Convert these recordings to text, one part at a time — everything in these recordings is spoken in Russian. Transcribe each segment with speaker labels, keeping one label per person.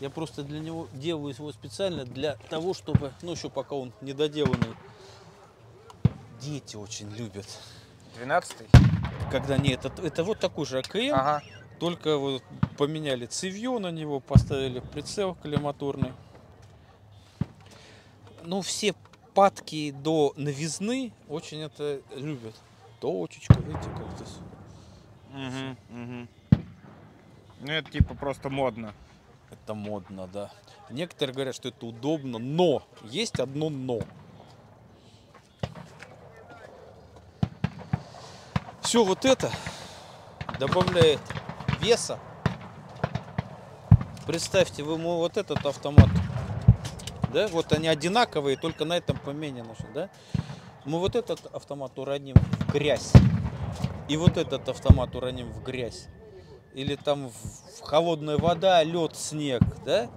Speaker 1: Я просто для него делаю его специально для того, чтобы, ну еще пока он недоделанный, дети очень любят.
Speaker 2: 12-й?
Speaker 1: Когда нет, это, это вот такой же АКМ,
Speaker 2: Ага.
Speaker 1: только вот поменяли цевье на него, поставили прицел коллиматорный. Ну, все падки до новизны очень это любят. Точечка, видите, как здесь.
Speaker 2: Угу, угу. Ну это типа просто модно.
Speaker 1: Это модно, да. Некоторые говорят, что это удобно, но есть одно но. Все вот это добавляет веса. Представьте, вы ему вот этот автомат, да, вот они одинаковые, только на этом поменяно, что, да. Мы вот этот автомат уроним в грязь, и вот этот автомат уроним в грязь или там в, холодная вода, лед, снег, да?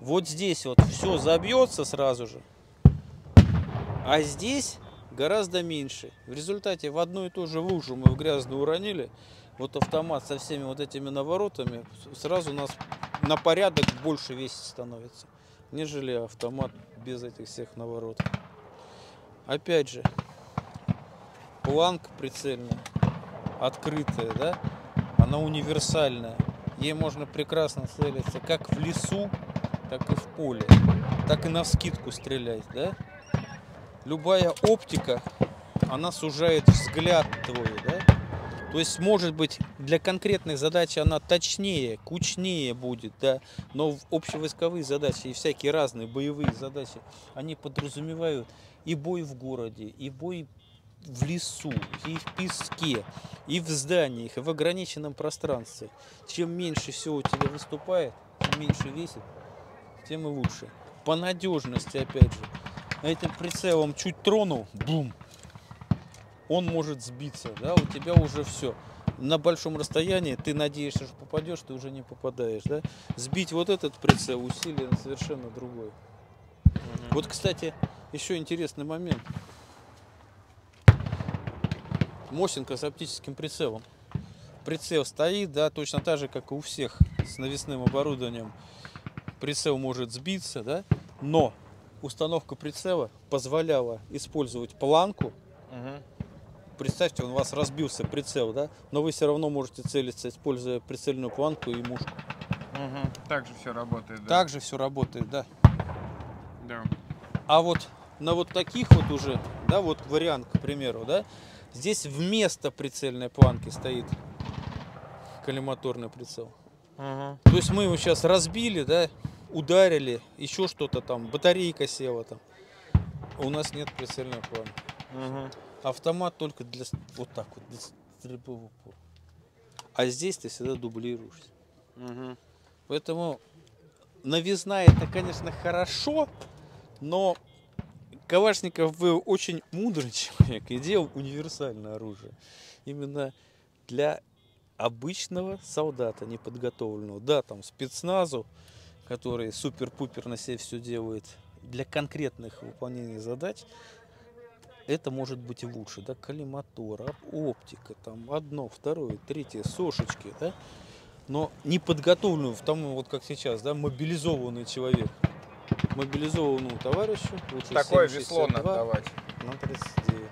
Speaker 1: Вот здесь вот все забьется сразу же, а здесь гораздо меньше. В результате в одну и ту же лужу мы в грязную уронили, вот автомат со всеми вот этими наворотами сразу у нас на порядок больше весить становится, нежели автомат без этих всех наворотов. Опять же, планка прицельная, открытая, да? Она универсальная. Ей можно прекрасно целиться как в лесу, так и в поле. Так и на скидку стрелять, да? Любая оптика, она сужает взгляд твой, да? То есть, может быть, для конкретной задачи она точнее, кучнее будет, да, но общевойсковые задачи и всякие разные боевые задачи, они подразумевают и бой в городе, и бой в лесу, и в песке, и в зданиях, и в ограниченном пространстве. Чем меньше все у тебя выступает, чем меньше весит, тем и лучше. По надежности, опять же. Этим прицелом чуть тронул, бум, он может сбиться, да, у тебя уже все. На большом расстоянии ты надеешься, что попадешь, ты уже не попадаешь, да. Сбить вот этот прицел усилие совершенно другой. Вот, кстати, еще интересный момент. Мосинка с оптическим прицелом. Прицел стоит, да, точно так же, как и у всех с навесным оборудованием. Прицел может сбиться, да, но установка прицела позволяла использовать планку.
Speaker 2: Угу.
Speaker 1: Представьте, у вас разбился прицел, да, но вы все равно можете целиться, используя прицельную планку и мушку.
Speaker 2: Угу. Так же все работает, да?
Speaker 1: Так же все работает, да.
Speaker 2: Да.
Speaker 1: А вот на вот таких вот уже, да, вот вариант, к примеру, да, здесь вместо прицельной планки стоит коллиматорный прицел.
Speaker 2: Угу.
Speaker 1: То есть мы его сейчас разбили, да, ударили, еще что-то там, батарейка села там. У нас нет прицельной планки.
Speaker 2: Угу.
Speaker 1: Автомат только для вот так вот, для стрельбы в упор. А здесь ты всегда дублируешься.
Speaker 2: Угу.
Speaker 1: Поэтому новизна это, конечно, хорошо, но Калашников был очень мудрый человек и делал универсальное оружие. Именно для обычного солдата неподготовленного. Да, там спецназу, который супер-пупер на себе все делает. Для конкретных выполнений задач это может быть и лучше, да, коллиматор, оп- оптика, там одно, второе, третье, сошечки, да, но неподготовленную, в том, вот как сейчас, да, мобилизованный человек, мобилизованному товарищу лучше
Speaker 2: Такое
Speaker 1: 7,62
Speaker 2: весло надо давать.
Speaker 1: на 39.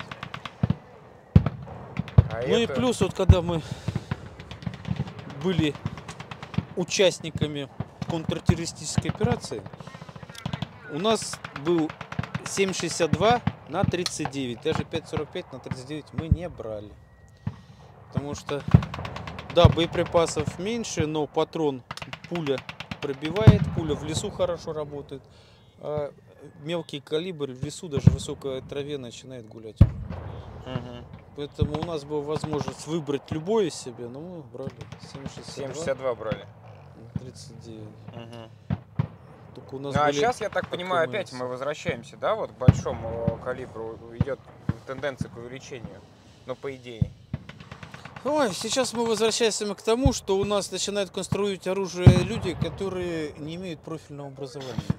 Speaker 2: А
Speaker 1: Ну и
Speaker 2: это-
Speaker 1: плюс вот когда мы были участниками контртеррористической операции, у нас был 7,62 на 39. Даже 5,45 на 39 мы не брали. Потому что, да, боеприпасов меньше, но патрон, пуля пробивает, пуля в лесу хорошо работает. А мелкий калибр в лесу, даже в высокой траве начинает гулять.
Speaker 2: Мгм.
Speaker 1: Поэтому у нас была возможность выбрать любое себе, но мы брали 7,62
Speaker 2: 7,62 брали.
Speaker 1: на 39.
Speaker 2: Мгм.
Speaker 1: Только у нас
Speaker 2: Ну, а сейчас, я так понимаю, опять мы возвращаемся, да, вот к большому калибру идет тенденция к увеличению. Ну, по идее.
Speaker 1: Ой, сейчас мы возвращаемся к тому, что у нас начинают конструировать оружие люди, которые не имеют профильного образования.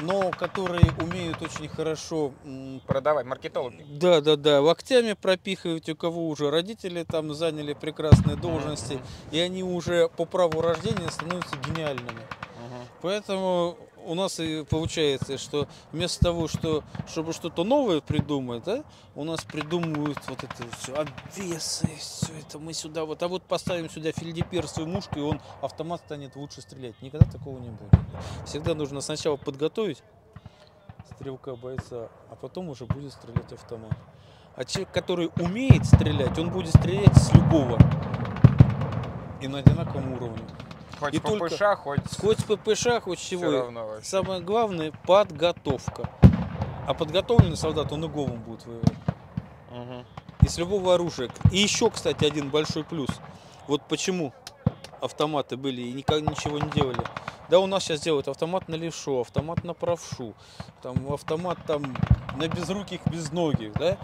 Speaker 1: но которые умеют очень хорошо м,
Speaker 2: Продавать, маркетологи.
Speaker 1: Да, да, да. Локтями пропихивать, у кого уже родители там заняли прекрасные должности, и они уже по праву рождения становятся гениальными. Поэтому у нас и получается, что вместо того, что, чтобы что-то новое придумать, да, у нас придумывают вот это все, обвесы, все это мы сюда вот, а вот поставим сюда фельдеперстовую мушку, и он автомат станет лучше стрелять. Никогда такого не будет. Всегда нужно сначала подготовить стрелка бойца, а потом уже будет стрелять автомат. А человек, который умеет стрелять, он будет стрелять с любого и на одинаковом уровне.
Speaker 2: Хоть
Speaker 1: И
Speaker 2: по
Speaker 1: только-
Speaker 2: хоть
Speaker 1: Хоть ППШ, хоть чего.
Speaker 2: равно вообще.
Speaker 1: Самое главное подготовка. А подготовленный солдат, он и голым будет воевать.
Speaker 2: Мгм.
Speaker 1: Из любого оружия. И еще, кстати, один большой плюс. Вот почему автоматы были и никак ничего не делали. Да, у нас сейчас делают автомат на левшу, автомат на правшу, там автомат там на безруких, безногих, да?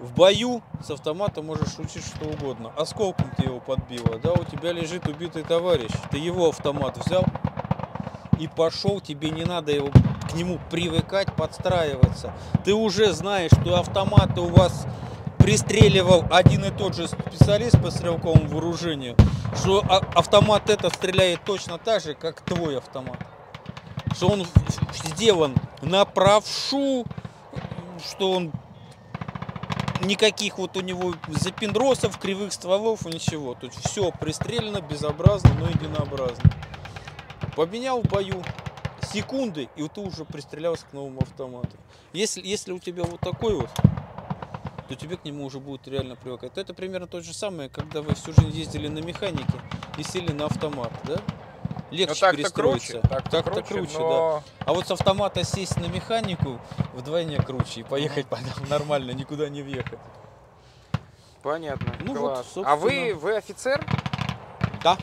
Speaker 1: В бою с автоматом можешь учить что угодно. Осколком ты его подбила, да, у тебя лежит убитый товарищ. Ты его автомат взял и пошел, тебе не надо его к нему привыкать, подстраиваться. Ты уже знаешь, что автоматы у вас пристреливал один и тот же специалист по стрелковому вооружению, что а- автомат этот стреляет точно так же, как твой автомат. Что он сделан на правшу, что он никаких вот у него запиндросов, кривых стволов, ничего. Тут все пристрелено, безобразно, но единообразно. Поменял в бою секунды, и ты уже пристрелялся к новому автомату. Если, если у тебя вот такой вот, то тебе к нему уже будет реально привыкать. Это примерно то же самое, когда вы всю жизнь ездили на механике и сели на автомат, да?
Speaker 2: Ну
Speaker 1: Легче
Speaker 2: так-то
Speaker 1: перестроиться.
Speaker 2: круче, так-то
Speaker 1: Так-то
Speaker 2: круче,
Speaker 1: круче, да.
Speaker 2: но
Speaker 1: А вот с автомата сесть на механику вдвойне круче и поехать потом нормально, никуда не въехать.
Speaker 2: понятно.
Speaker 1: Ну вот,
Speaker 2: Класс.
Speaker 1: собственно.
Speaker 2: А вы, вы офицер?
Speaker 1: Да,